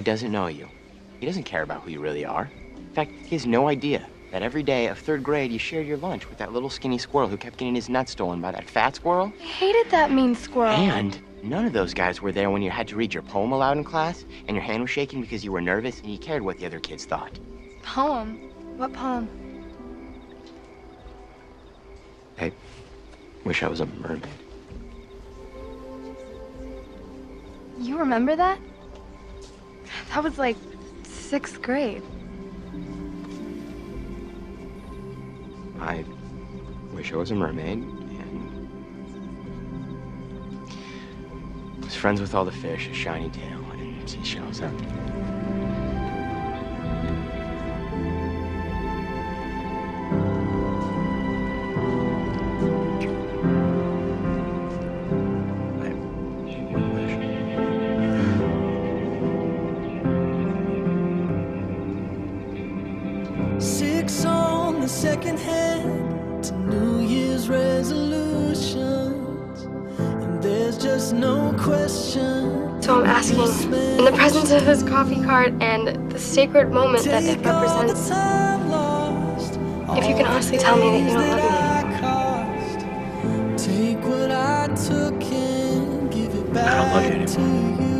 He doesn't know you. He doesn't care about who you really are. In fact, he has no idea that every day of third grade you shared your lunch with that little skinny squirrel who kept getting his nuts stolen by that fat squirrel. I hated that mean squirrel. And none of those guys were there when you had to read your poem aloud in class and your hand was shaking because you were nervous and you cared what the other kids thought. Poem? What poem? I wish I was a mermaid. You remember that? That was like sixth grade. I wish I was a mermaid and was friends with all the fish, a shiny tail, and seashells. Huh? I Six on the second hand to New Year's resolutions. And there's just no question. So I'm asking, in the presence of this coffee cart and the sacred moment that it Take all the represents, lost, if you can honestly tell me that you don't love me me. I took and give it back I don't love you anymore.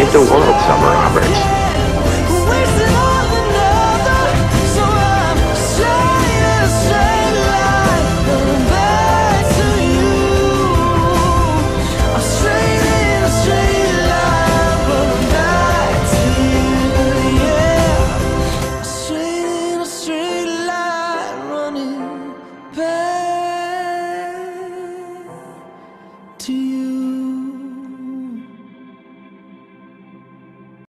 think the world summer operates.